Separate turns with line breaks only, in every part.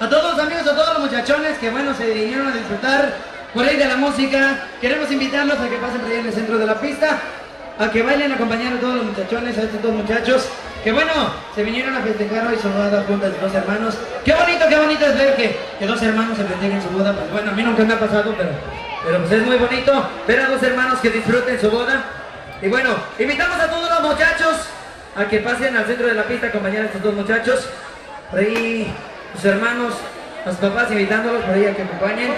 los amigos, a todos los muchachones que bueno se vinieron a disfrutar por ahí de la música. Queremos invitarlos a que pasen por ahí en el centro de la pista, a que bailen acompañando a todos los muchachones, a estos dos muchachos. Que bueno, se vinieron a festejar hoy su boda juntas de dos hermanos. Qué bonito, qué bonito es ver que, que dos hermanos se festejen su boda. Pues bueno, a mí nunca me ha pasado, pero, pero pues es muy bonito ver a dos hermanos que disfruten su boda. Y bueno, invitamos a todos los muchachos a que pasen al centro de la pista a acompañar a estos dos muchachos. Por sus hermanos, los papás invitándolos por ahí a que acompañen.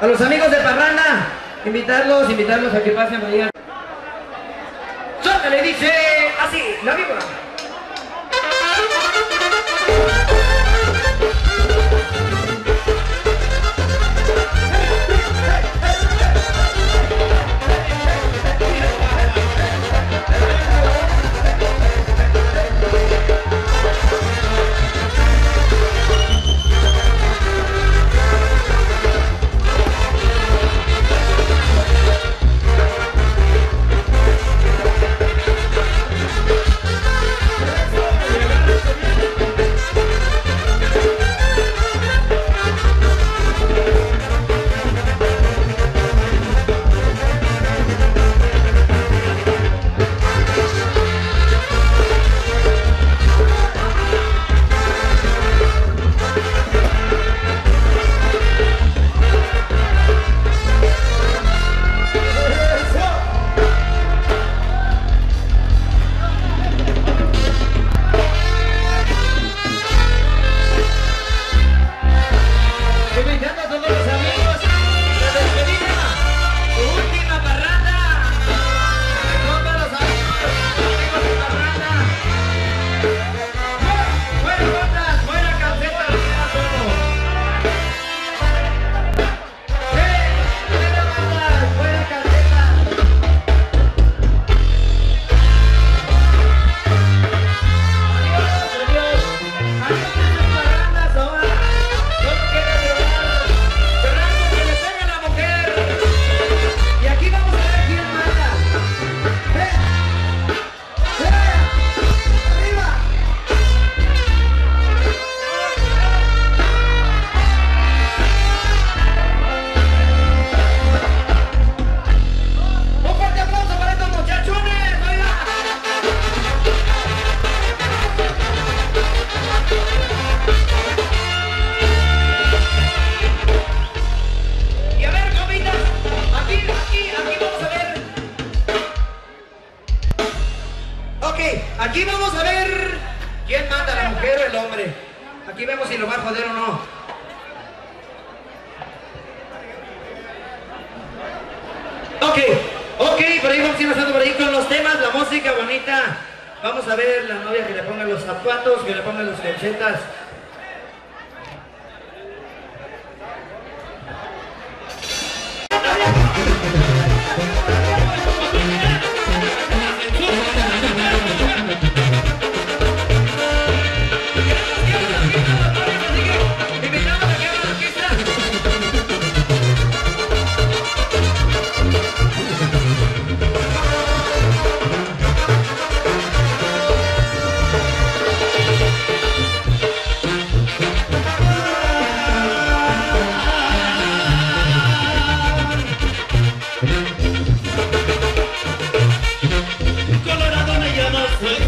A los amigos de Parranda, invitarlos, invitarlos a que pasen por ahí. a- le dice así, la víbora. Vamos a ver la novia que le ponga los zapatos, que le ponga los calcetas.
Hey.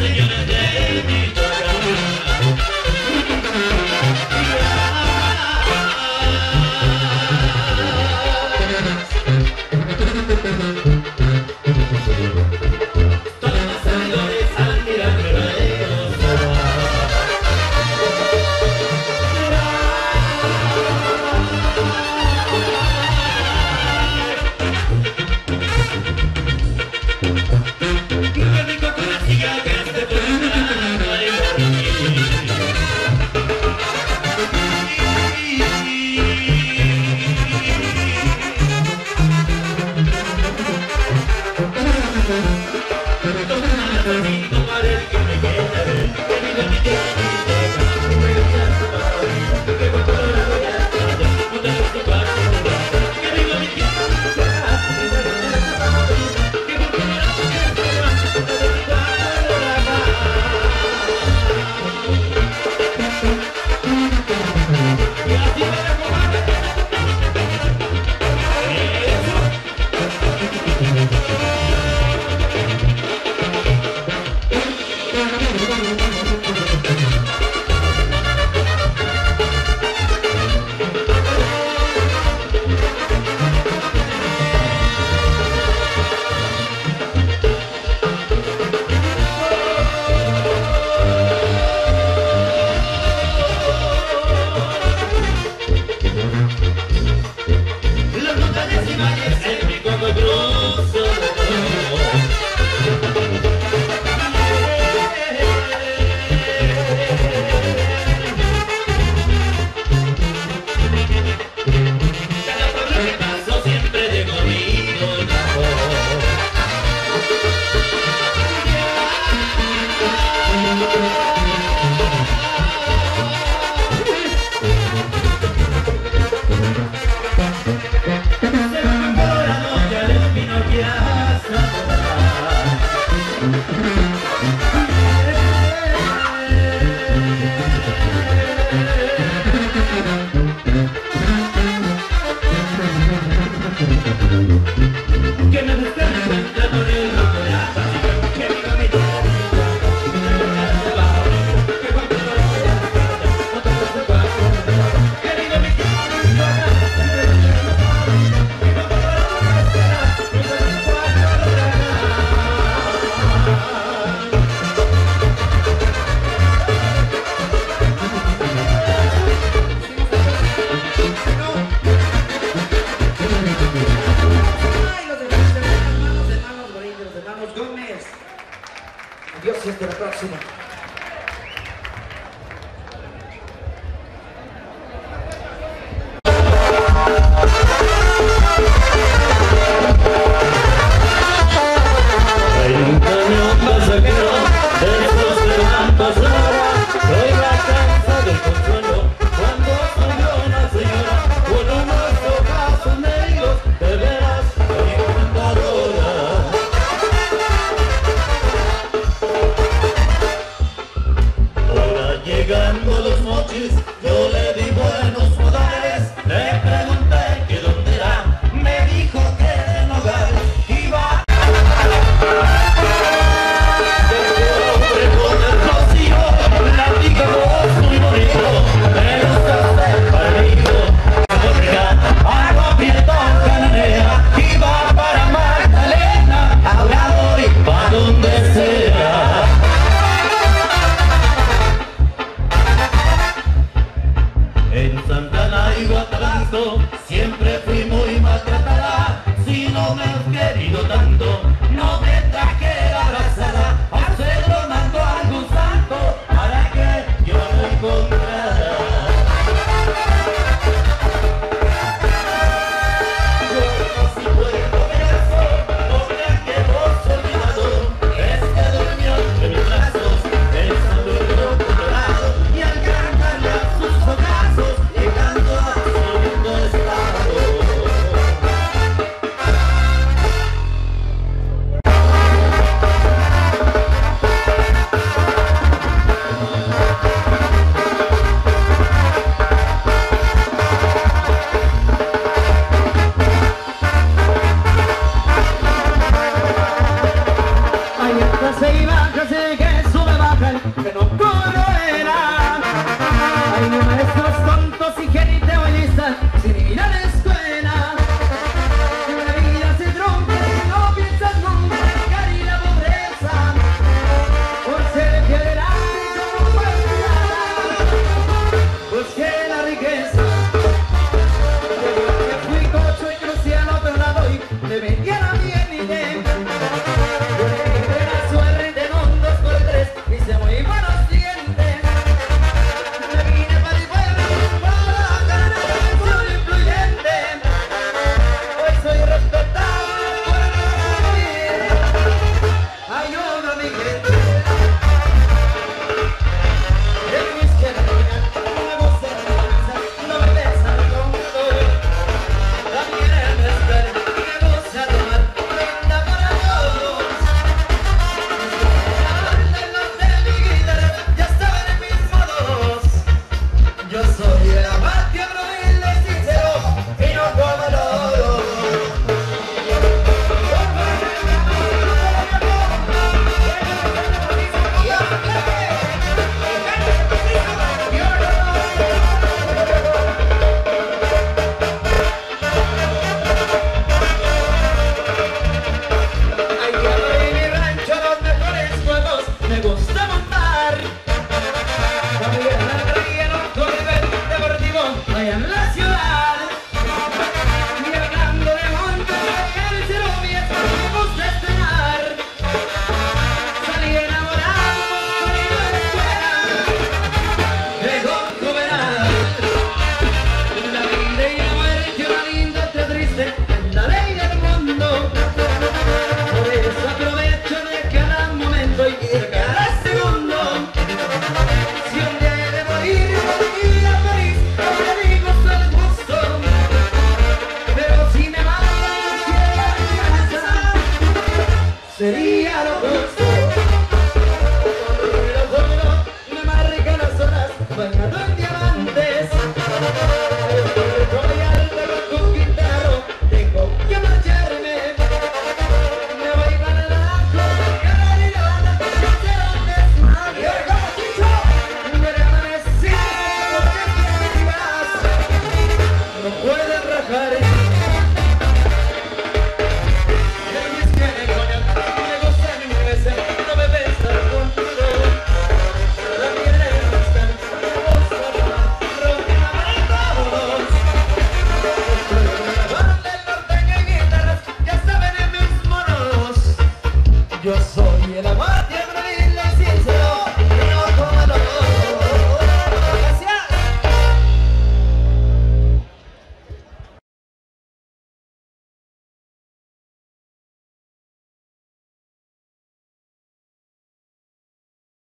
Soy